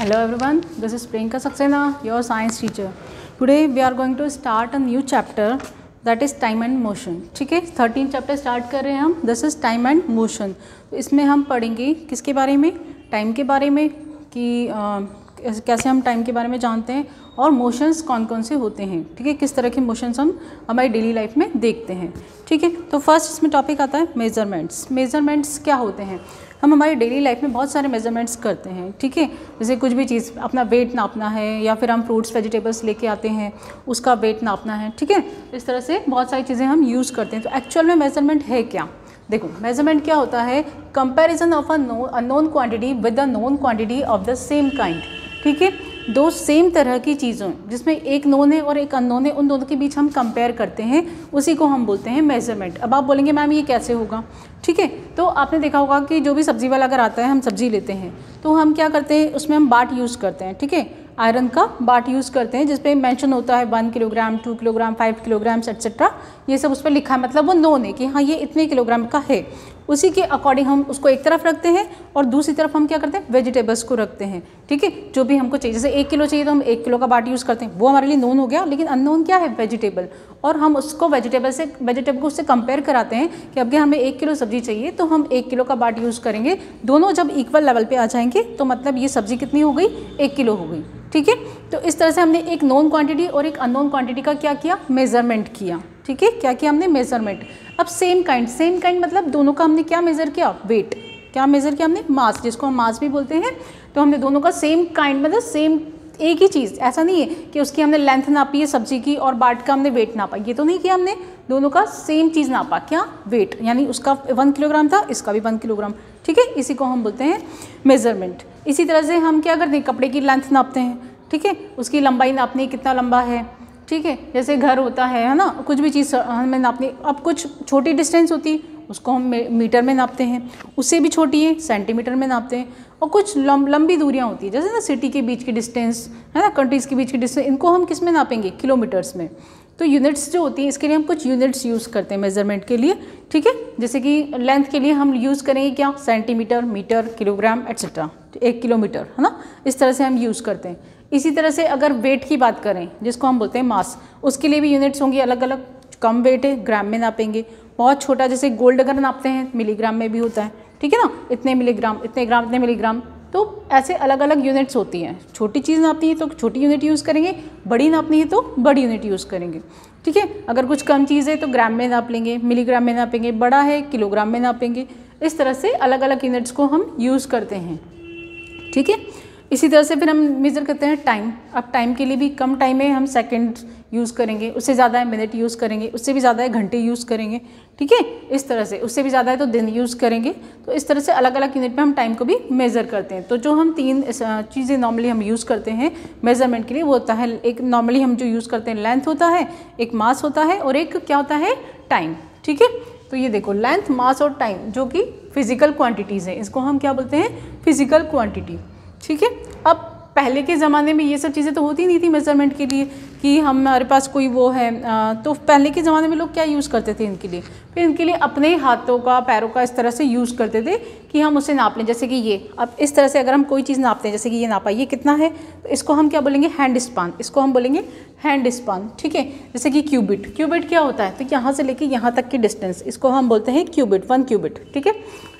Hello everyone, this is Priyanka Saxena, your science teacher. Today we are going to start a new chapter that is time and motion. ठीक है? Thirteen chapter start कर रहे हैं हम. This is time and motion तो इसमें हम पढ़ेंगे किसके बारे में? टाइम के बारे में कि आ, कैसे हम टाइम के बारे में जानते हैं और मोशंस कौन कौन से होते हैं। ठीक है? किस तरह के मोशंस हम हमारी डेली लाइफ में देखते हैं। ठीक है? तो फ़र्स्ट इसमें टॉपिक आता है मेजरमेंट्स मेजरमेंट्स क्या होते हैं? हम हमारी डेली लाइफ में बहुत सारे मेजरमेंट्स करते हैं, ठीक है? जैसे कुछ भी चीज़, अपना वेट नापना है, या फिर हम फ्रूट्स वेजिटेबल्स लेके आते हैं, उसका वेट नापना है, ठीक है? इस तरह से बहुत सारी चीज़ें हम यूज़ करते हैं। तो एक्चुअल में मेज़रमेंट है क्या? देखो मेज़रमेंट क्या होता है? Comparison of a known quantity with a known quantity of the same kind ठीक है? दो सेम तरह की चीज़ों, जिसमें एक नोन है और एक अननोन है, उन दोनों के बीच हम कंपेयर करते हैं, उसी को हम बोलते हैं मेज़रमेंट अब आप बोलेंगे, मैम, ये कैसे होगा? ठीक है तो आपने देखा होगा कि जो भी सब्ज़ी वाला अगर आता है, हम सब्ज़ी लेते हैं तो हम क्या करते हैं, उसमें हम बाट यूज़ करते हैं, ठीक है? आयरन का बाट यूज़ करते हैं, जिसपे मेंशन होता है one kilogram two kilogram five kilograms etcetera ये सब उस पर लिखा है। मतलब वो नोन है कि हाँ ये इतने किलोग्राम का है। उसी के अकॉर्डिंग हम उसको एक तरफ़ रखते हैं और दूसरी तरफ़ हम क्या करते हैं? वेजिटेबल्स को रखते हैं। ठीक है? जो भी हमको चाहिए, जैसे एक किलो चाहिए तो हम एक किलो का बाट यूज़ करते हैं। वो हमारे लिए नोन हो गया, लेकिन अननोन क्या है? वेजिटेबल और हम उसको वेजिटेबल से वेजिटेबल को उससे कंपेयर कराते हैं कि अब हमें एक किलो सब्ज़ी चाहिए तो हम एक किलो का बाट यूज़ करेंगे। दोनों जब इक्वल लेवल पर आ जाएँगे तो मतलब ये सब्ज़ी कितनी हो गई? एक किलो हो गई। ठीक है? तो इस तरह से हमने एक नॉन क्वांटिटी और एक अननोन क्वांटिटी का क्या किया? मेज़रमेंट किया। ठीक है? क्या किया हमने? मेज़रमेंट अब सेम काइंड सेम काइंड मतलब दोनों का हमने क्या मेज़र किया? वेट क्या मेज़र किया हमने? मास जिसको हम मास भी बोलते हैं। तो हमने दोनों का सेम काइंड मतलब सेम एक ही चीज़। ऐसा नहीं है कि उसकी हमने लेंथ नापी है सब्ज़ी की और बाट का हमने वेट नापा। ये तो नहीं किया हमने। दोनों का सेम चीज़ नापा। क्या? वेट यानी उसका वन किलोग्राम था, इसका भी वन किलोग्राम ठीक है? इसी को हम बोलते हैं मेज़रमेंट इसी तरह से हम क्या करते हैं? कपड़े की लेंथ नापते हैं। ठीक है? उसकी लंबाई नापनी, कितना लंबा है? ठीक है जैसे घर होता है है ना? कुछ भी चीज़ हमें नापनी अब कुछ छोटी डिस्टेंस होती है उसको हम मीटर में नापते हैं उससे भी छोटी है सेंटीमीटर में नापते हैं और कुछ लम, लंबी दूरियाँ होती है जैसे ना सिटी के बीच की डिस्टेंस है ना? कंट्रीज़ के बीच की डिस्टेंस इनको हम किसमें नापेंगे? किलोमीटर्स में। तो यूनिट्स जो होती हैं इसके लिए हम कुछ यूनिट्स यूज़ करते हैं मेज़रमेंट के लिए ठीक है? जैसे कि लेंथ के लिए हम यूज़ करेंगे क्या? सेंटीमीटर मीटर किलोग्राम एट्सेट्रा एक किलोमीटर है ना? इस तरह से हम यूज़ करते हैं। इसी तरह से अगर वेट की बात करें, जिसको हम बोलते हैं मास उसके लिए भी यूनिट्स होंगी अलग अलग कम वेट है ग्राम में नापेंगे। बहुत छोटा, जैसे गोल्ड अगर नापते हैं मिलीग्राम में भी होता है, ठीक है ना? इतने मिलीग्राम इतने ग्राम इतने मिलीग्राम तो ऐसे अलग अलग यूनिट्स होती हैं। छोटी चीज़ नापनी है तो छोटी यूनिट यूज़ करेंगे, बड़ी नापनी है तो बड़ी यूनिट यूज़ करेंगे, ठीक है? अगर कुछ कम चीज़ है तो ग्राम में नाप लेंगे मिलीग्राम में नापेंगे, बड़ा है किलोग्राम में नापेंगे। इस तरह से अलग अलग यूनिट्स को हम यूज़ करते हैं, ठीक है? इसी तरह से फिर हम मेज़र करते हैं टाइम अब टाइम के लिए भी कम टाइम में हम सेकंड यूज़ करेंगे, उससे ज़्यादा है मिनट यूज़ करेंगे, उससे भी ज़्यादा है घंटे यूज़ करेंगे, ठीक है? इस तरह से, उससे भी ज़्यादा है तो दिन यूज़ करेंगे। तो इस तरह से अलग अलग यूनिट में हम टाइम को भी मेज़र करते हैं। तो जो हम तीन चीज़ें नॉर्मली हम यूज़ करते हैं मेज़रमेंट के लिए, वो होता है, एक नॉर्मली हम जो यूज़ करते हैं लेंथ होता है, एक मास होता है और एक क्या होता है टाइम ठीक है? तो ये देखो लेंथ मास और टाइम जो कि फ़िज़िकल क्वांटिटीज़ हैं, इसको हम क्या बोलते हैं? फ़िज़िकल क्वांटिटी ठीक है? अब पहले के ज़माने में ये सब चीज़ें तो होती नहीं थी मेज़रमेंट के लिए कि हमारे पास कोई वो है तो पहले के ज़माने में लोग क्या यूज़ करते थे इनके लिए? फिर इनके लिए अपने हाथों का, पैरों का इस तरह से यूज़ करते थे कि हम उसे नाप लें, जैसे कि ये। अब इस तरह से अगर हम कोई चीज़ नापते हैं, जैसे कि ये नापा, ये कितना है? तो इसको हम क्या बोलेंगे? हैंड स्पान इसको हम बोलेंगे हैंड स्पान ठीक है? जैसे कि क्यूबिट क्यूबिट क्या होता है? तो यहाँ से लेके यहाँ तक की डिस्टेंस इसको हम बोलते हैं क्यूबिट वन क्यूबिट ठीक है?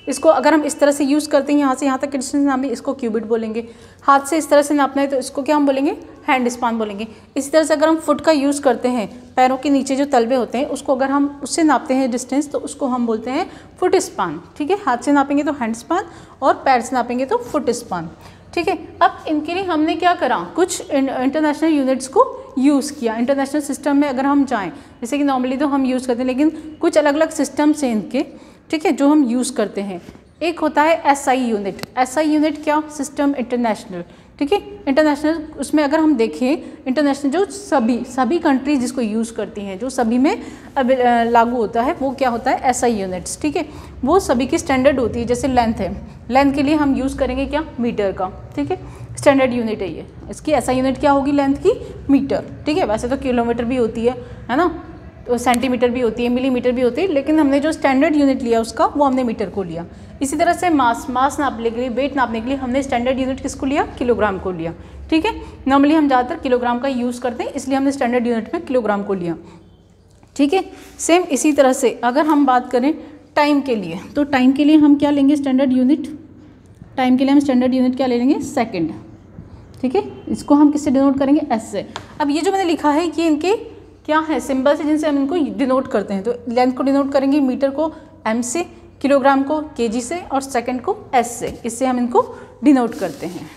इसको अगर हम इस तरह से यूज़ करते हैं, यहाँ से यहाँ तक डिस्टेंस नापे इसको क्यूबिट बोलेंगे। हाथ से इस तरह से नापना है तो इसको क्या हम बोलेंगे? हैंड स्पान बोलेंगे। इसी तरह से अगर हम फुट का यूज़ करते हैं, पैरों के नीचे जो तलबे होते हैं, उसको अगर हम उससे नापते हैं डिस्टेंस तो उसको हम बोलते हैं फुट स्पान ठीक है? हाथ से नापेंगे तो हैंड स्पान और पैर से नापेंगे तो फुट स्पान ठीक है? अब इनके लिए हमने क्या करा? कुछ इंटरनेशनल यूनिट्स को यूज़ किया। इंटरनेशनल सिस्टम में अगर हम जाएँ, जैसे कि नॉर्मली तो हम यूज़ करते हैं, लेकिन कुछ अलग अलग सिस्टम्स हैं इनके। ठीक है, जो हम यूज़ करते हैं। एक होता है S I unit S I unit क्या? सिस्टम इंटरनेशनल ठीक है इंटरनेशनल उसमें अगर हम देखें इंटरनेशनल जो सभी सभी कंट्रीज़ जिसको यूज़ करती हैं, जो सभी में अब लागू होता है, वो क्या होता है? एस आई यूनिट्स ठीक है, वो सभी की स्टैंडर्ड होती है, जैसे लेंथ है। लेंथ के लिए हम यूज़ करेंगे क्या? मीटर का। ठीक है स्टैंडर्ड यूनिट है ये। इसकी ऐसा यूनिट क्या होगी? लेंथ की? मीटर ठीक है, वैसे तो किलोमीटर भी होती है है ना? सेंटीमीटर भी होती है, मिलीमीटर भी होती है, लेकिन हमने जो स्टैंडर्ड यूनिट लिया उसका, वो हमने मीटर को लिया। इसी तरह से मास मास नापने के लिए वेट नापने के लिए हमने स्टैंडर्ड यूनिट किसको लिया? किलोग्राम को लिया। ठीक है? नॉर्मली हम ज़्यादातर किलोग्राम का यूज़ करते हैं, इसलिए हमने स्टैंडर्ड यूनिट में किलोग्राम को लिया। ठीक है? सेम इसी तरह से, अगर हम बात करें टाइम के लिए तो टाइम के लिए हम क्या लेंगे स्टैंडर्ड यूनिट टाइम के लिए हम स्टैंडर्ड यूनिट क्या ले लेंगे? सेकेंड ठीक है? इसको हम किससे डिनोट करेंगे? एस से। अब ये जो मैंने लिखा है, ये इनके क्या है? सिंबल से जिनसे हम इनको डिनोट करते हैं। तो लेंथ को डिनोट करेंगे, मीटर को एम से, किलोग्राम को केजी से और सेकेंड को एस से। इससे हम इनको डिनोट करते हैं।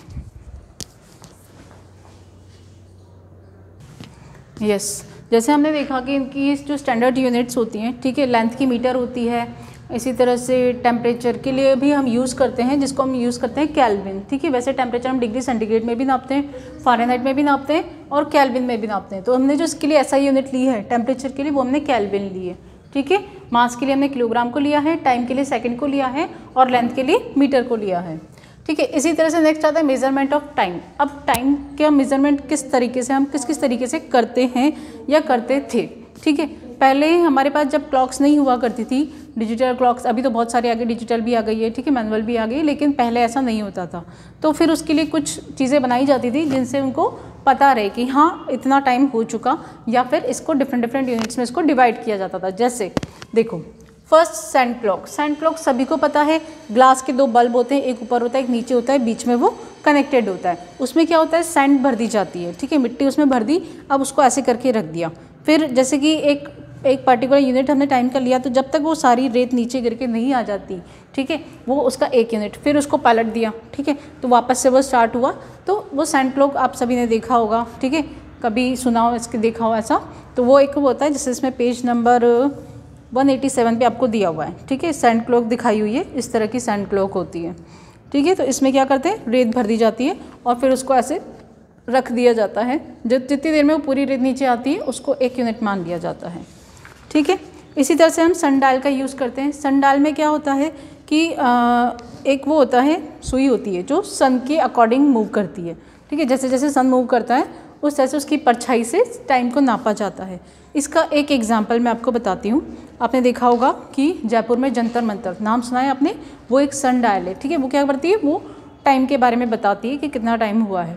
Yes yes. जैसे हमने देखा कि इनकी जो स्टैंडर्ड यूनिट्स होती हैं, ठीक है, लेंथ की मीटर होती है इसी तरह से टेम्परेचर के लिए भी हम यूज़ करते हैं, जिसको हम यूज़ करते हैं कैलविन ठीक है, वैसे टेम्परेचर हम डिग्री सेंटीग्रेड में भी नापते हैं फारेनहाइट में भी नापते हैं और कैलविन में भी नापते हैं। तो हमने जो इसके लिए ऐसा यूनिट ली है टेम्परेचर के लिए, वो हमने कैलविन ली है। ठीक है मास के लिए हमने किलोग्राम को लिया है टाइम के लिए सेकेंड को लिया है और लेंथ के लिए मीटर को लिया है। ठीक है, इसी तरह से नेक्स्ट आता है मेज़रमेंट ऑफ़ टाइम अब टाइम का मेज़रमेंट किस तरीके से, हम किस किस तरीके से करते हैं या करते थे? ठीक है पहले हमारे पास जब क्लॉक्स नहीं हुआ करती थी डिजिटल क्लॉक्स अभी तो बहुत सारे आगे डिजिटल भी आ गई है, ठीक है मैनुअल भी आ गई लेकिन पहले ऐसा नहीं होता था। तो फिर उसके लिए कुछ चीज़ें बनाई जाती थी जिनसे उनको पता रहे कि हाँ इतना टाइम हो चुका, या फिर इसको डिफरेंट डिफरेंट यूनिट्स में इसको डिवाइड किया जाता था। जैसे, देखो first sand clock sand clock सभी को पता है ग्लास के दो बल्ब होते हैं, एक ऊपर होता है, एक नीचे होता है, बीच में वो कनेक्टेड होता है। उसमें क्या होता है सेंट भर दी जाती है, ठीक है, मिट्टी उसमें भर दी, अब उसको ऐसे करके रख दिया। फिर जैसे कि एक एक पर्टिकुलर यूनिट हमने टाइम का लिया तो जब तक वो सारी रेत नीचे गिर के नहीं आ जाती, ठीक है? वो उसका एक यूनिट फिर उसको पलट दिया, ठीक है? तो वापस से वो स्टार्ट हुआ। तो वो सेंट क्लॉक आप सभी ने देखा होगा, ठीक है? कभी सुना हो, इसके देखा हो ऐसा? तो वो एक होता है, जैसे इसमें पेज नंबर 187 पे आपको दिया हुआ है, ठीक है? सैंड क्लॉक दिखाई हुई है, इस तरह की सैंड क्लॉक होती है, ठीक है? तो इसमें क्या करते हैं? रेत भर दी जाती है और फिर उसको ऐसे रख दिया जाता है। जब जितनी देर में वो पूरी रेत नीचे आती है, उसको एक यूनिट मान लिया जाता है। ठीक है? इसी तरह से हम सनडाल का यूज़ करते हैं। सनडाल में क्या होता है कि एक वो होता है, सुई होती है, जो सन के अकॉर्डिंग मूव करती है। ठीक है? जैसे जैसे सन मूव करता है, उस तरह से उसकी परछाई से टाइम को नापा जाता है। इसका एक एग्ज़ाम्पल मैं आपको बताती हूँ। आपने देखा होगा कि जयपुर में जंतर मंतर, नाम सुना है आपने? वो एक सन डायल है। ठीक है? वो क्या करती है? वो टाइम के बारे में बताती है कि कितना टाइम हुआ है।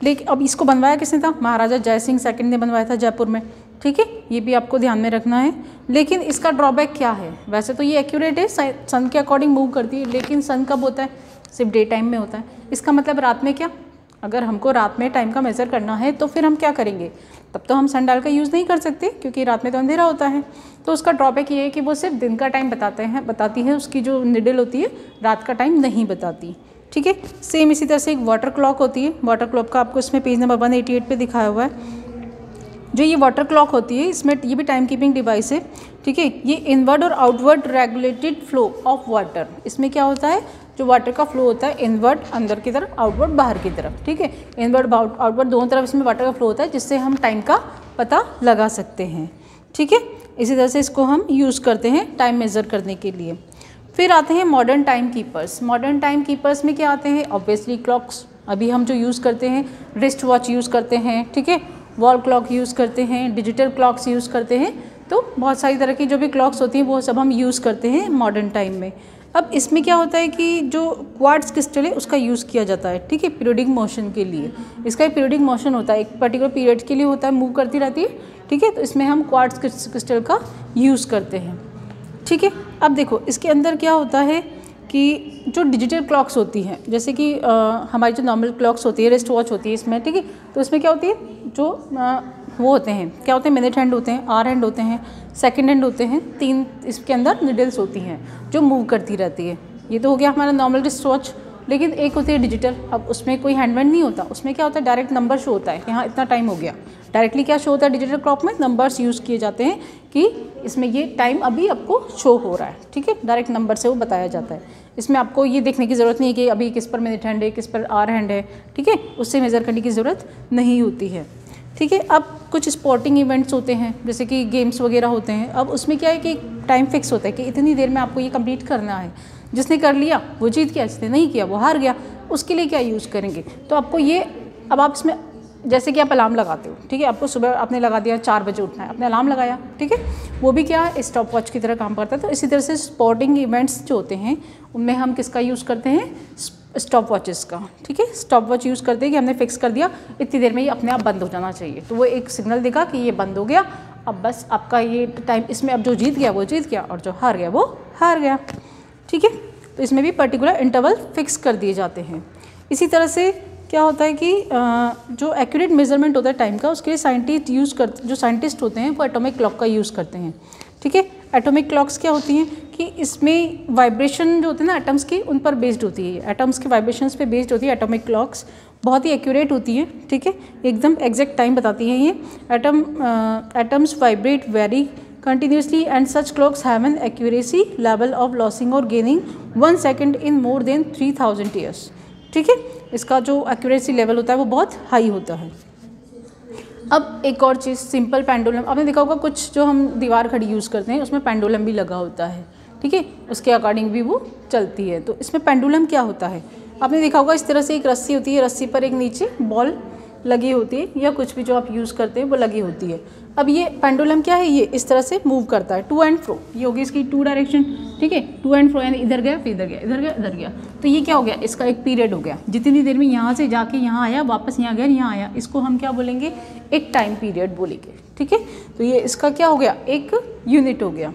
लेकिन अब इसको बनवाया किसने था? महाराजा जय सिंह सेकेंड ने बनवाया था जयपुर में। ठीक है? ये भी आपको ध्यान में रखना है। लेकिन इसका ड्रॉबैक क्या है? वैसे तो ये एक्यूरेट है, सन के अकॉर्डिंग मूव करती है, लेकिन सन कब होता है? सिर्फ़ डे टाइम में होता है। इसका मतलब रात में क्या? अगर हमको रात में टाइम का मेज़र करना है तो फिर हम क्या करेंगे? तब तो हम सन डाल का यूज़ नहीं कर सकते, क्योंकि रात में तो अंधेरा होता है। तो उसका ड्रॉबैक ये है कि वो सिर्फ़ दिन का टाइम बताते हैं, बताती है, उसकी जो निडल होती है, रात का टाइम नहीं बताती। ठीक है? सेम इसी तरह से एक वाटर क्लॉक होती है। वाटर क्लॉक का आपको इसमें page number one eighty eight पर दिखाया हुआ है। जो ये वाटर क्लॉक होती है, इसमें ये भी टाइम कीपिंग डिवाइस है, ठीक है? ये इनवर्ड और outward regulated flow of water इसमें क्या होता है? जो वाटर का फ्लो होता है इनवर्ड अंदर की तरफ़ आउटवर्ड बाहर की तरफ़, ठीक है? इनवर्ड आउटवर्ड दोनों तरफ़ इसमें वाटर का फ्लो होता है, जिससे हम टाइम का पता लगा सकते हैं, ठीक है? इसी तरह से इसको हम यूज़ करते हैं टाइम मेज़र करने के लिए। फिर आते हैं modern time keepers modern time keepers में क्या आते हैं? ऑब्वियसली क्लॉक्स अभी हम जो यूज़ करते हैं रिस्ट वॉच यूज़ करते हैं, ठीक है? वॉल क्लॉक यूज़ करते हैं डिजिटल क्लॉक्स यूज़ करते हैं तो बहुत सारी तरह की जो भी क्लॉक्स होती हैं वो सब हम यूज़ करते हैं मॉडर्न टाइम में। अब इसमें क्या होता है कि जो क्वार्ट्स क्रिस्टल है उसका यूज़ किया जाता है ठीक है पीरियडिक मोशन के लिए। इसका एक पीरियडिक मोशन होता है एक पर्टिकुलर पीरियड के लिए होता है मूव करती रहती है ठीक है तो इसमें हम क्वार्ट्स क्रिस्टल का यूज़ करते हैं ठीक है। अब देखो इसके अंदर क्या होता है कि जो डिजिटल क्लॉक्स होती हैं जैसे कि आ, हमारी जो नॉर्मल क्लॉक्स होती है रेस्ट वॉच होती है इसमें ठीक है तो इसमें क्या होती है जो वो होते हैं। क्या होते हैं? मिनट हैंड होते हैं, आर हैंड होते हैं, सेकेंड हैंड होते हैं, तीन इसके अंदर निडल्स होती हैं, जो मूव करती रहती है। ये तो हो गया हमारा नॉर्मल रिस्ट वॉच लेकिन एक होती है डिजिटल। अब उसमें कोई हैंडमेड नहीं होता। उसमें क्या होता है? डायरेक्ट नंबर शो होता है कि हाँ इतना टाइम हो गया। डायरेक्टली क्या शो होता है? डिजिटल क्लॉक में नंबर्स यूज़ किए जाते हैं कि इसमें ये टाइम अभी आपको शो हो रहा है, ठीक है? डायरेक्ट नंबर से वो बताया जाता है। इसमें आपको ये देखने की ज़रूरत नहीं है कि अभी किस पर मिनट हैंड है, किस पर आर हैंड है, ठीक है? उससे मेज़र करने की ज़रूरत नहीं होती है। ठीक है, अब कुछ स्पोर्टिंग इवेंट्स होते हैं, जैसे कि गेम्स वगैरह होते हैं, अब उसमें क्या है कि टाइम फिक्स होता है कि इतनी देर में आपको ये कंप्लीट करना है। जिसने कर लिया, वो जीत गया, जिसने नहीं किया, वो हार गया, उसके लिए क्या यूज़ करेंगे? तो आपको ये, अब आप इसमें, जैसे कि आप अलार्म लगाते हो, ठीक है, आपको सुबह आपने लगा दिया चार बजे उठना है, आपने अलार्म लगाया, ठीक है, वो भी क्या है स्टॉप वॉच की तरह काम करता है। तो इसी तरह से स्पोर्टिंग इवेंट्स जो होते हैं, उनमें हम किसका यूज़ करते हैं? स्टॉप वॉचेस का, ठीक है? स्टॉप वॉच यूज़ करते हैं कि हमने फिक्स कर दिया, इतनी देर में ये अपने आप बंद हो जाना चाहिए। तो वो एक सिग्नल देगा कि ये बंद हो गया, अब बस आपका ये टाइम इसमें अब जो जीत गया, वो जीत गया, और जो हार गया, वो हार गया, ठीक है? तो इसमें भी पर्टिकुलर इंटरवल फिक्स कर दिए जाते हैं। इसी तरह से क्या होता है कि जो एक्यूरेट मेज़रमेंट होता है टाइम का, उसके लिए साइंटिस्ट यूज़ कर, जो साइंटिस्ट होते हैं, वो एटॉमिक क्लॉक का यूज़ करते हैं, ठीक है? एटॉमिक क्लॉक्स क्या होती हैं? कि इसमें वाइब्रेशन जो होते हैं ना एटम्स की, उन पर बेस्ड होती है। एटम्स के वाइब्रेशंस पे बेस्ड होती है एटॉमिक क्लॉक्स बहुत ही एक्यूरेट होती है, ठीक है? एकदम एग्जैक्ट टाइम बताती हैं ये। Atom atoms vibrate very continuously and such clocks have an accuracy level of losing or gaining one second in more than 3000 years ठीक है? इसका जो एक्यूरेसी लेवल होता है, वो बहुत हाई होता है। अब एक और चीज़ सिंपल पेंडुलम आपने देखा होगा कुछ जो हम दीवार खड़ी यूज़ करते हैं, उसमें पेंडुलम भी लगा होता है। ठीक है? उसके अकॉर्डिंग भी वो चलती है। तो इसमें पेंडुलम क्या होता है? आपने देखा होगा, इस तरह से एक रस्सी होती है, रस्सी पर एक नीचे बॉल लगी होती है, या कुछ भी जो आप यूज़ करते हैं, वो लगी होती है। अब ये पेंडुलम क्या है? ये इस तरह से मूव करता है। टू एंड फ्रो ये होगी इसकी टू डायरेक्शन ठीक है? टू एंड फ्रो यानी इधर गया, फिर इधर गया इधर गया इधर गया। तो ये क्या हो गया? इसका एक पीरियड हो गया। जितनी देर में यहाँ से जाके यहाँ आया, वापस यहाँ गया, यहाँ आया, इसको हम क्या बोलेंगे? एक टाइम पीरियड बोलेंगे, ठीक है? तो ये इसका क्या हो गया? एक यूनिट हो गया।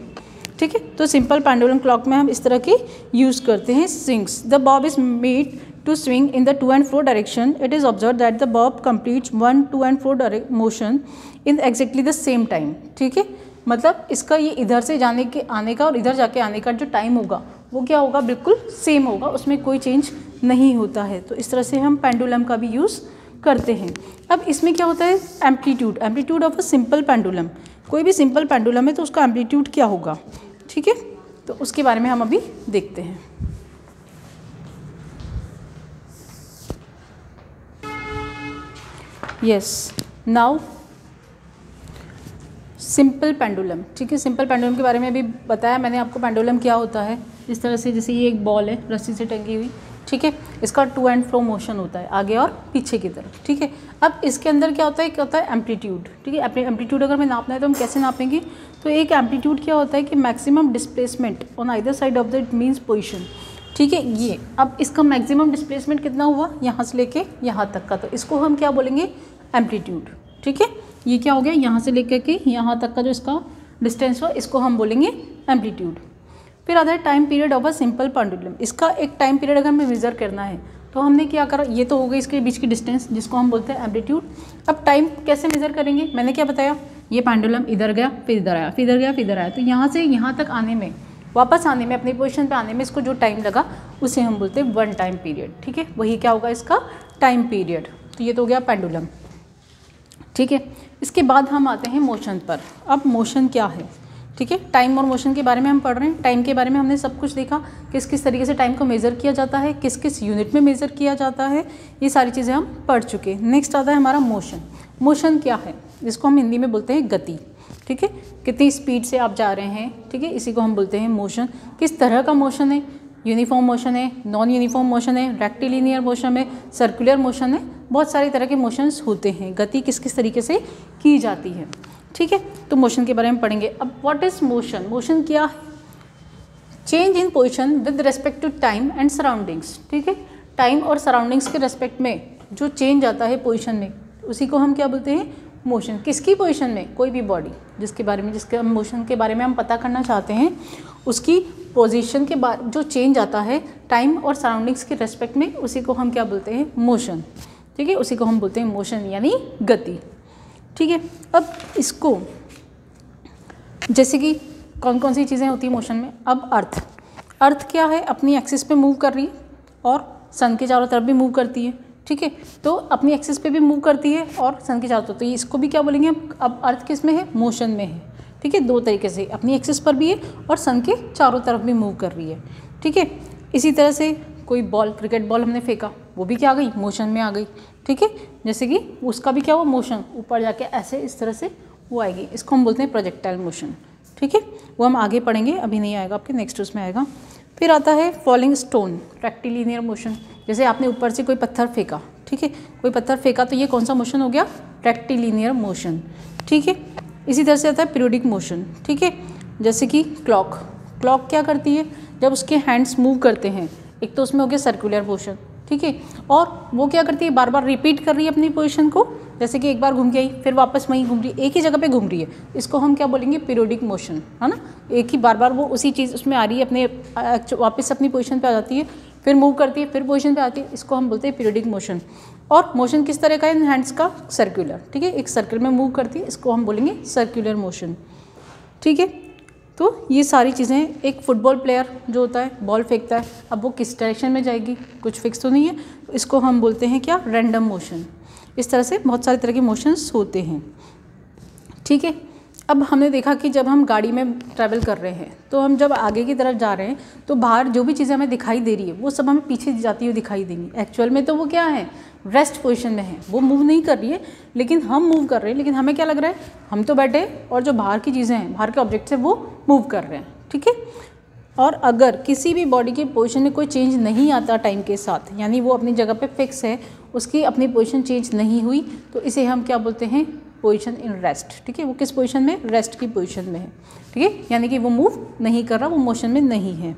ठीक है? तो सिंपल पेंडुलम क्लॉक में हम इस तरह की यूज़ करते हैं swings the bob is made to swing in the to and fro direction, it is observed that the bob completes one to and fro motion in exactly the same time. ठीक है? मतलब इसका ये इधर से जाने के आने का और इधर जाके आने का जो टाइम होगा वो क्या होगा? बिल्कुल सेम होगा। उसमें कोई चेंज नहीं होता है। तो इस तरह से हम पेंडुलम का भी यूज़ करते हैं। अब इसमें क्या होता है? Amplitude amplitude of a simple pendulum कोई भी सिंपल पेंडुलम है तो उसका एम्पलीट्यूड क्या होगा? ठीक है? तो उसके बारे में हम अभी देखते हैं। यस नाउ सिंपल पेंडुलम ठीक है? सिंपल पेंडुलम के बारे में अभी बताया मैंने आपको पेंडुलम क्या होता है? इस तरह से जैसे ये एक बॉल है, रस्सी से टंगी हुई। ठीक है? इसका टू एंड फ्रो मोशन होता है, आगे और पीछे की तरफ़, ठीक है? अब इसके अंदर क्या होता है, क्या होता है एम्पलीट्यूड ठीक है? एम्पलीट्यूड अगर मैं नापना है तो हम कैसे नापेंगे? तो एक एम्पलीट्यूड क्या होता है कि maximum displacement on either side of the it means position ठीक है? ये, अब इसका मैक्सिमम डिस्प्लेसमेंट कितना हुआ? यहाँ से लेके यहाँ तक का। तो इसको हम क्या बोलेंगे? एम्पलीट्यूड ठीक है? ये क्या हो गया? यहाँ से लेकर के यहाँ तक का जो इसका डिस्टेंस हुआ, इसको हम बोलेंगे एम्पलीट्यूड फिर है time period of a simple pendulum इसका एक टाइम पीरियड अगर हमें मेज़र करना है तो हमने क्या करा? ये तो हो गई इसके बीच की डिस्टेंस जिसको हम बोलते हैं एम्पलीट्यूड अब टाइम कैसे मेज़र करेंगे? मैंने क्या बताया? ये पेंडुलम इधर गया, फिर इधर आया, फिर इधर गया, फिर इधर आया। तो यहाँ से यहाँ तक आने में, वापस आने में, अपनी पोजीशन पे आने में इसको जो टाइम लगा, उसे हम बोलते हैं वन टाइम पीरियड ठीक है? वही क्या होगा इसका? टाइम पीरियड तो ये तो हो गया पेंडुलम ठीक है? इसके बाद हम आते हैं मोशन पर. अब मोशन क्या है? ठीक है? टाइम और मोशन के बारे में हम पढ़ रहे हैं। टाइम के बारे में हमने सब कुछ देखा, किस किस तरीके से टाइम को मेज़र किया जाता है, किस किस यूनिट में मेज़र किया जाता है, ये सारी चीज़ें हम पढ़ चुके हैं। नेक्स्ट आता है हमारा मोशन मोशन क्या है? जिसको हम हिंदी में बोलते हैं गति। ठीक है? कितनी स्पीड से आप जा रहे हैं, ठीक है? इसी को हम बोलते हैं मोशन किस तरह का मोशन है? यूनिफॉर्म मोशन है नॉन यूनिफॉर्म मोशन है रेक्टिलीनियर मोशन है सर्कुलर मोशन है, बहुत सारी तरह के मोशंस होते हैं। गति किस किस तरीके से की जाती है? ठीक है? तो मोशन के बारे में पढ़ेंगे। अब व्हाट इज़ मोशन मोशन क्या है? Change in position with respect to time and surroundings ठीक है? टाइम और सराउंडिंग्स के रेस्पेक्ट में जो चेंज आता है पोजिशन में, उसी को हम क्या बोलते हैं? मोशन किसकी पोजीशन में? कोई भी बॉडी जिसके बारे में, जिसके मोशन के बारे में हम पता करना चाहते हैं, उसकी पोजीशन के बाद जो चेंज आता है टाइम और सराउंडिंग्स के रेस्पेक्ट में, उसी को हम क्या बोलते हैं? मोशन ठीक है? उसी को हम बोलते हैं मोशन यानी गति. ठीक है? अब इसको, जैसे कि कौन कौन सी चीज़ें होती हैं मोशन में? अब अर्थ अर्थ क्या है? अपनी एक्सिस पे मूव कर रही है और सन के चारों तरफ़ भी मूव करती है, ठीक है? तो अपनी एक्सिस पे भी मूव करती है और सन के चारों तरफ़। तो इसको भी क्या बोलेंगे अब अर्थ किसमें है? मोशन में है, ठीक है? दो तरीके से। अपनी एक्सिस पर भी है और सन के चारों तरफ़ भी मूव कर रही है, ठीक है? इसी तरह से कोई बॉल, क्रिकेट बॉल हमने फेंका, वो भी क्या आ गई? मोशन में आ गई, ठीक है? जैसे कि उसका भी क्या हुआ? मोशन, ऊपर जाके ऐसे इस तरह से वो आएगी। इसको हम बोलते हैं प्रोजेक्टाइल मोशन ठीक है? वो हम आगे पढ़ेंगे, अभी नहीं आएगा आपके नेक्स्ट उसमें आएगा। फिर आता है फॉलिंग स्टोन रेक्टिलीनियर मोशन जैसे आपने ऊपर से कोई पत्थर फेंका, ठीक है? कोई पत्थर फेंका तो ये कौन सा मोशन हो गया? रेक्टिलीनियर मोशन ठीक है? इसी तरह से आता है पीरियोडिक मोशन ठीक है? जैसे कि क्लॉक क्लॉक क्या करती है? जब उसके हैंड्स मूव करते हैं एक तो उसमें हो गया सर्कुलर मोशन ठीक है? और वो क्या करती है? बार बार रिपीट कर रही है अपनी पोजिशन को, जैसे कि एक बार घूम के आई, फिर वापस वहीं घूम रही है, एक ही जगह पे घूम रही है। इसको हम क्या बोलेंगे? पीरियोडिक मोशन है ना? एक ही बार बार वो उसी चीज़ उसमें आ रही है, अपने वापस अपनी पोजिशन पे आ जाती है, फिर मूव करती है, फिर पोजिशन पे आती है, इसको हम बोलते हैं पीरियोडिक मोशन और मोशन किस तरह का है? हैंड्स का सर्कुलर ठीक है? एक सर्कल में मूव करती है, इसको हम बोलेंगे सर्कुलर मोशन ठीक है? तो ये सारी चीज़ें, एक फुटबॉल प्लेयर जो होता है बॉल फेंकता है, अब वो किस डायरेक्शन में जाएगी? कुछ फिक्स तो नहीं है। इसको हम बोलते हैं क्या? रैंडम मोशन इस तरह से बहुत सारे तरह के मोशंस होते हैं। ठीक है? अब हमने देखा कि जब हम गाड़ी में ट्रैवल कर रहे हैं तो हम जब आगे की तरफ़ जा रहे हैं तो बाहर जो भी चीज़ें हमें दिखाई दे रही है, वो सब हमें पीछे जाती हुई दिखाई देंगी। एक्चुअल में तो वो क्या है? रेस्ट पोजिशन में है। वो मूव नहीं कर रही है, लेकिन हम मूव कर रहे हैं, लेकिन हमें क्या लग रहा है? हम तो बैठे और जो बाहर की चीज़ें हैं, बाहर के ऑब्जेक्ट्स हैं, वो मूव कर रहे हैं, ठीक है? और अगर किसी भी बॉडी की पोजीशन में कोई चेंज नहीं आता टाइम के साथ, यानी वो अपनी जगह पे फिक्स है, उसकी अपनी पोजीशन चेंज नहीं हुई तो इसे हम क्या बोलते हैं? पोजीशन इन रेस्ट ठीक है? वो किस पोजीशन में? रेस्ट की पोजीशन में है, ठीक है? यानी कि वो मूव नहीं कर रहा, वो मोशन में नहीं है।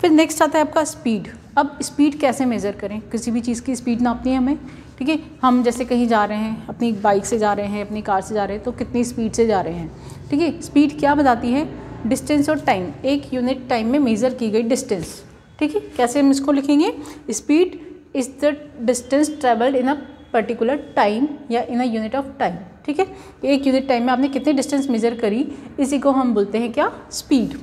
फिर नेक्स्ट आता है आपका स्पीड अब स्पीड कैसे मेज़र करें? किसी भी चीज़ की स्पीड नापनी है हमें, ठीक है? हम जैसे कहीं जा रहे हैं, अपनी बाइक से जा रहे हैं, अपनी कार से जा रहे हैं तो कितनी स्पीड से जा रहे हैं? ठीक है? स्पीड क्या बताती है? डिस्टेंस और टाइम एक यूनिट टाइम में मेज़र की गई डिस्टेंस ठीक है? कैसे हम इसको लिखेंगे? Speed is the distance travelled in a particular time या in a unit of time ठीक है? एक यूनिट टाइम में आपने कितनी डिस्टेंस मेज़र करी? इसी को हम बोलते हैं क्या? स्पीड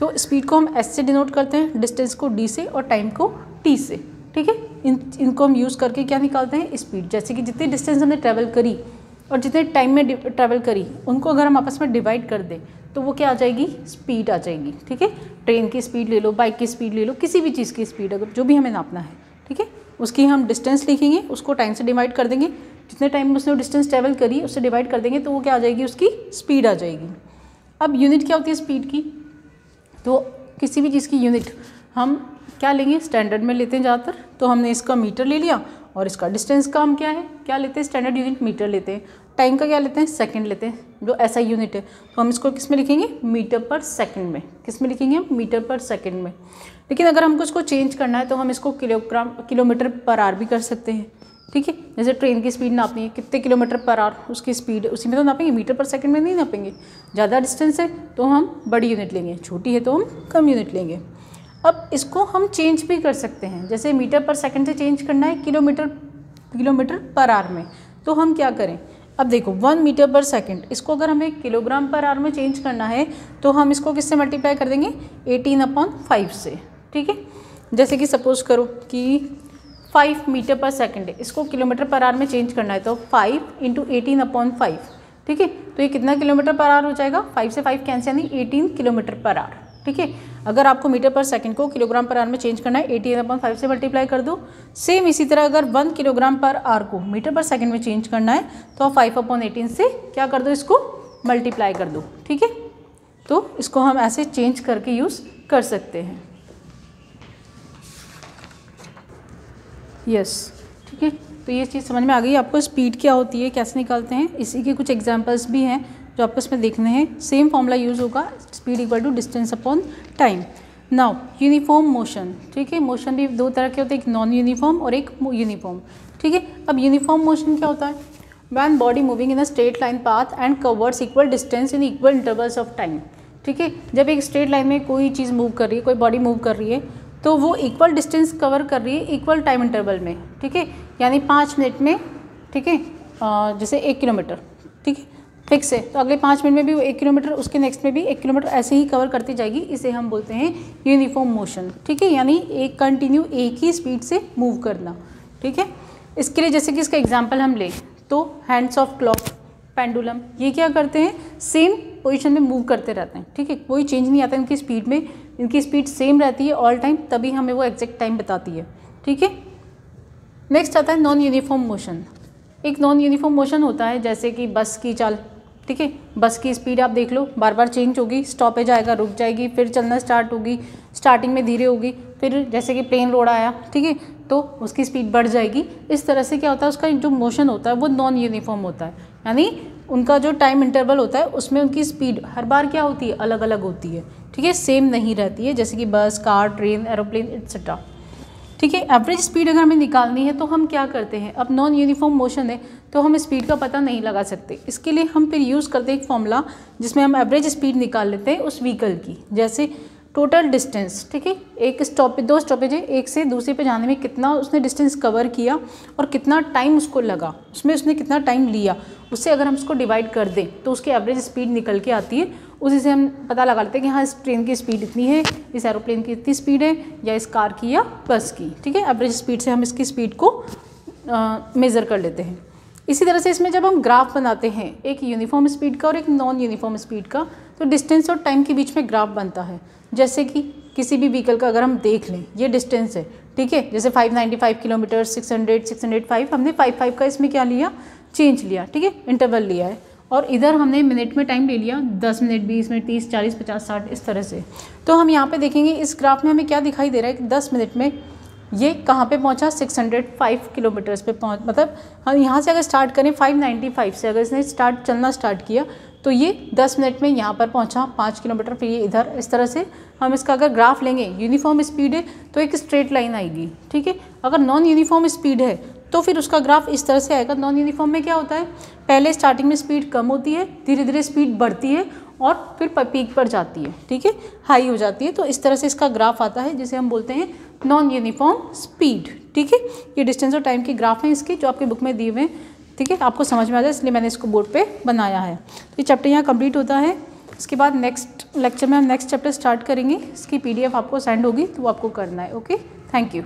तो स्पीड को हम एस से डिनोट करते हैं डिस्टेंस को डी से और टाइम को टी से. ठीक है? इन, इनको हम यूज़ करके क्या निकालते हैं? स्पीड जैसे कि जितनी डिस्टेंस हमने ट्रैवल करी और जितने टाइम में ट्रैवल करी, उनको अगर हम आपस में डिवाइड कर दें तो वो क्या आ जाएगी? स्पीड आ जाएगी, ठीक है? ट्रेन की स्पीड ले लो बाइक की स्पीड ले लो, किसी भी चीज़ की स्पीड अगर जो भी हमें नापना है, ठीक है? उसकी हम डिस्टेंस लिखेंगे, उसको टाइम से डिवाइड कर देंगे। जितने टाइम में उसने डिस्टेंस ट्रैवल करी, उससे डिवाइड कर देंगे तो वो क्या आ जाएगी? उसकी स्पीड आ जाएगी। अब यूनिट क्या होती है स्पीड की? तो किसी भी चीज़ की यूनिट हम क्या लेंगे? स्टैंडर्ड में लेते हैं ज़्यादातर। तो हमने इसका मीटर ले लिया और इसका डिस्टेंस का हम क्या है? क्या लेते हैं? स्टैंडर्ड यूनिट मीटर लेते हैं। टाइम का क्या लेते हैं? सेकंड लेते हैं, जो ऐसा यूनिट है। तो हम इसको किसमें लिखेंगे? मीटर पर सेकंड में। किसमें लिखेंगे हम? मीटर पर सेकंड में। लेकिन अगर हमको इसको चेंज करना है तो हम इसको किलोग्राम किलोमीटर पर आर भी कर सकते हैं। ठीक है? जैसे ट्रेन की स्पीड नापनी है, कितने किलोमीटर पर आर उसकी स्पीड उसी में तो नापेंगे? मीटर पर सेकंड में नहीं नापेंगे। ज़्यादा डिस्टेंस है तो हम बड़ी यूनिट लेंगे। छोटी है तो हम कम यूनिट लेंगे। अब इसको हम चेंज भी कर सकते हैं। जैसे मीटर पर सेकंड से चेंज करना है किलोमीटर किलोमीटर पर आर में। तो हम क्या करें? अब देखो वन मीटर पर सेकंड इसको अगर हमें किलोग्राम पर आर में चेंज करना है तो हम इसको किससे मल्टीप्लाई कर देंगे? एटीन अपॉन फाइव से. ठीक है? जैसे कि सपोज़ करो कि फाइव मीटर पर सेकेंड है. इसको किलोमीटर पर आर में चेंज करना है तो five into eighteen upon five ठीक है? तो ये कितना किलोमीटर पर आर हो जाएगा? फाइव से फाइव कैंसिल यानी एटीन किलोमीटर पर आर ठीक है? अगर आपको मीटर पर सेकंड को किलोग्राम पर आर में चेंज करना है एटीन अपॉन फाइव से मल्टीप्लाई कर दो। सेम इसी तरह अगर वन किलोग्राम पर आर को मीटर पर सेकंड में चेंज करना है तो आप फाइव अपॉन एटीन से क्या कर दो इसको? मल्टीप्लाई कर दो, ठीक है? तो इसको हम ऐसे चेंज करके यूज़ कर सकते हैं। यस ठीक है? तो ये चीज़ समझ में आ गई। आपको स्पीड क्या होती है, कैसे निकालते हैं? इसी के कुछ एग्जाम्पल्स भी हैं। जो आपको में देखने हैं सेम फॉर्मूला यूज़ होगा speed equal to distance upon time now uniform motion ठीक है मोशन भी दो तरह के होते हैं, एक नॉन यूनिफॉर्म और एक यूनिफॉर्म ठीक है, अब यूनिफॉर्म मोशन क्या होता है? When body moving in a straight line path and covers equal distance in equal intervals of time ठीक है, जब एक स्ट्रेट लाइन में कोई चीज़ मूव कर रही है, कोई बॉडी मूव कर रही है तो वो इक्वल डिस्टेंस कवर कर रही है इक्वल टाइम इंटरवल में. ठीक है, यानी पाँच मिनट में, ठीक है जैसे एक किलोमीटर. ठीक है फिक्स है तो अगले पाँच मिनट में भी वो एक किलोमीटर, उसके नेक्स्ट में भी एक किलोमीटर ऐसे ही कवर करती जाएगी, इसे हम बोलते हैं यूनिफॉर्म मोशन ठीक है? यानी एक कंटिन्यू एक ही स्पीड से मूव करना। ठीक है? इसके लिए जैसे कि इसका एग्ज़ाम्पल हम लें तो हैंड्स ऑफ़ क्लॉक पेंडुलम ये क्या करते हैं? सेम पोजिशन में मूव करते रहते हैं। ठीक है? कोई चेंज नहीं आता इनकी स्पीड में। इनकी स्पीड सेम रहती है ऑल टाइम तभी हमें वो एग्जैक्ट टाइम बताती है। ठीक है? नेक्स्ट आता है नॉन यूनिफॉर्म मोशन एक नॉन यूनिफॉर्म मोशन होता है, जैसे कि बस की चाल। ठीक है? बस की स्पीड आप देख लो। बार बार चेंज होगी स्टॉपेज आएगा रुक जाएगी, फिर चलना स्टार्ट होगी स्टार्टिंग में धीरे होगी, फिर जैसे कि प्लेन रोड आया, ठीक है? तो उसकी स्पीड बढ़ जाएगी। इस तरह से क्या होता है, उसका जो मोशन होता है, वो नॉन यूनिफॉर्म होता है। यानी उनका जो टाइम इंटरवल होता है, उसमें उनकी स्पीड हर बार क्या होती है अलग अलग होती है। ठीक है? सेम नहीं रहती है, जैसे कि bus car train aeroplane etcetera ठीक है एवरेज स्पीड अगर हमें निकालनी है तो हम क्या करते हैं? अब नॉन यूनिफॉर्म मोशन है तो हम स्पीड का पता नहीं लगा सकते। इसके लिए हम फिर यूज़ करते हैं एक फॉर्मूला जिसमें हम एवरेज स्पीड निकाल लेते हैं उस व्हीकल की। जैसे टोटल डिस्टेंस, ठीक है? एक स्टॉप दो स्टॉपेज है एक से दूसरे पे जाने में कितना उसने डिस्टेंस कवर किया और कितना टाइम उसको लगा, उसमें उसने कितना टाइम लिया उससे अगर हम उसको डिवाइड कर दें तो उसकी एवरेज स्पीड निकल के आती है। उसी से हम पता लगा लेते हैं कि हाँ इस ट्रेन की स्पीड इतनी है, इस एरोप्लेन की इतनी स्पीड है, या इस कार की या बस की, ठीक है? एवरेज स्पीड से हम इसकी स्पीड को मेज़र कर लेते हैं। इसी तरह से इसमें जब हम ग्राफ बनाते हैं, एक यूनिफॉर्म स्पीड का और एक नॉन यूनिफॉर्म स्पीड का तो डिस्टेंस और टाइम के बीच में ग्राफ बनता है। जैसे कि किसी भी व्हीकल का अगर हम देख लें, ये डिस्टेंस है, ठीक है? जैसे 595 किलोमीटर 600 605 हमने 55 का इसमें क्या लिया? चेंज लिया, ठीक है? इंटरवल लिया है। और इधर हमने मिनट में टाइम ले लिया 10 मिनट 20 मिनट 30 40 50 60 इस तरह से। तो हम यहाँ पे देखेंगे, इस ग्राफ में हमें क्या दिखाई दे रहा है? कि 10 मिनट में ये कहाँ पे पहुँचा? 605 किलोमीटर्स पे पहुँच मतलब हम यहाँ से अगर स्टार्ट करें 595 से, अगर इसने स्टार्ट चलना स्टार्ट किया तो ये 10 मिनट में यहाँ पर पहुँचा, पाँच किलोमीटर फिर ये इधर, इस तरह से हम इसका अगर ग्राफ लेंगे यूनिफॉर्म स्पीड है तो एक स्ट्रेट लाइन आएगी, ठीक है? अगर नॉन यूनिफॉर्म स्पीड है तो फिर उसका ग्राफ इस तरह से आएगा। नॉन यूनिफॉर्म में क्या होता है? पहले स्टार्टिंग में स्पीड कम होती है धीरे धीरे स्पीड बढ़ती है और फिर पीक पर जाती है, ठीक है? हाई हो जाती है तो इस तरह से इसका ग्राफ आता है, जिसे हम बोलते हैं नॉन यूनिफॉर्म स्पीड ठीक है? ये डिस्टेंस और टाइम की ग्राफ हैं इसकी, जो आपके बुक में दिए हुए हैं, ठीक है? आपको समझ में आ जाए, इसलिए मैंने इसको बोर्ड पे बनाया है। तो ये चैप्टर यहाँ कंप्लीट होता है। इसके बाद नेक्स्ट लेक्चर में हम नेक्स्ट चैप्टर स्टार्ट करेंगे। इसकी पीडीएफ आपको सेंड होगी तो वो आपको करना है ओके थैंक यू